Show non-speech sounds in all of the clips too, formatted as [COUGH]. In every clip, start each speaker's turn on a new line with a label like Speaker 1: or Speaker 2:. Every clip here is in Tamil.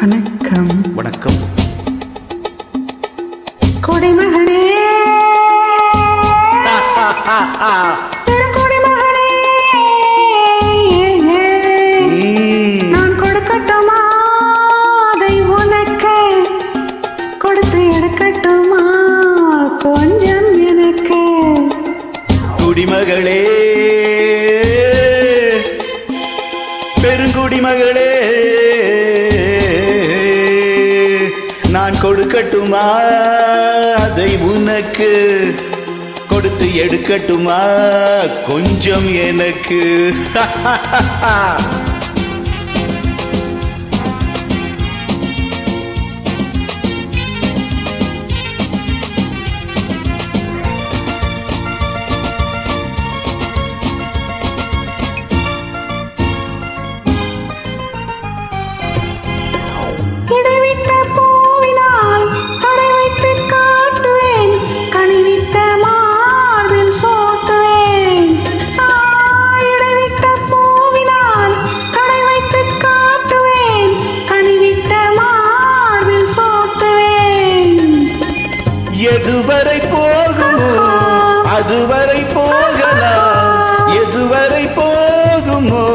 Speaker 1: வணக்கம்.
Speaker 2: வணக்கம்.
Speaker 1: கொடைமகனே. பெருங்கொடைமகனே
Speaker 2: ம்,
Speaker 1: நான் கொடுக்கட்டுமா? அதை உனக்கு கொடுத்து எடுக்கட்டுமா? கொஞ்சம் எனக்கு. [LAUGHS]
Speaker 2: எதுவரை போகுமோ அதுவரை போகலாம். எதுவரை போகுமோ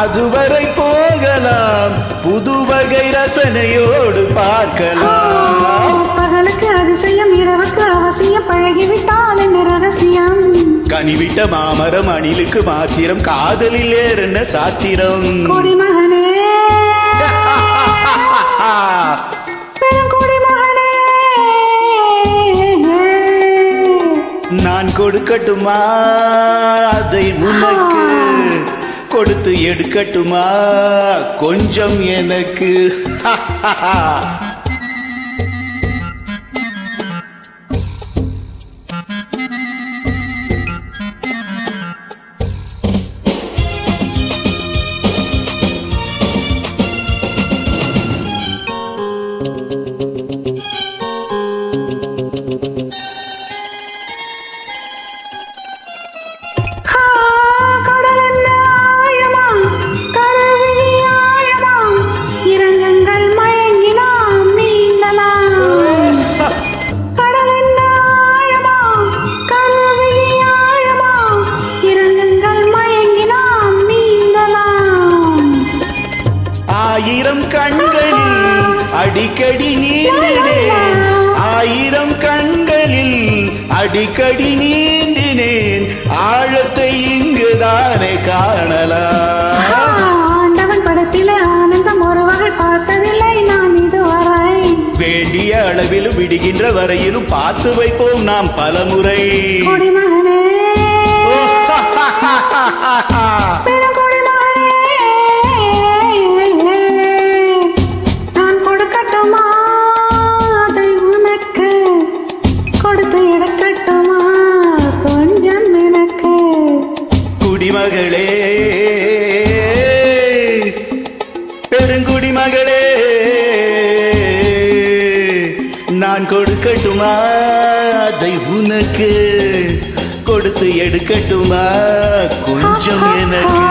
Speaker 2: அதுவரை போகலாம். புது வகை ரசனையோடு பார்க்கலாம்.
Speaker 1: பகலுக்கு அதிசயம் இரவுக்கு அவசியம் பழகிவிட்டால் என்ன ரகசியம்?
Speaker 2: கனிவிட்ட மாமரம் அணிலுக்கு மாத்திரம் காதலில் ஏறென்ன சாத்திரம்? கொடுக்கட்டுமா? அதை உனக்கு கொடுத்து எடுக்கட்டுமா? கொஞ்சம் எனக்கு. [LAUGHS] ஆயிரம் கண்களில் அடிக்கடி நீந்தினேன். ஆயிரம் கண்களில் அடிக்கடி நீந்தினேன். ஆழத்தை இங்குதானே காணலாம்.
Speaker 1: ஆண்டவன் படத்தில ஆனந்தம் ஒரு வகை பார்த்ததில்லை நான் இதுவரை.
Speaker 2: வேண்டிய அளவிலும் விடுகின்ற வரையிலும் பார்த்து வைப்போம் நாம் பலமுறை.
Speaker 1: குடிமகனே.
Speaker 2: பெருங்குடி மகளே நான் கொடுக்கட்டுமா? அதை உனக்கு கொடுத்து எடுக்கட்டுமா? கொஞ்சம் எனக்கு.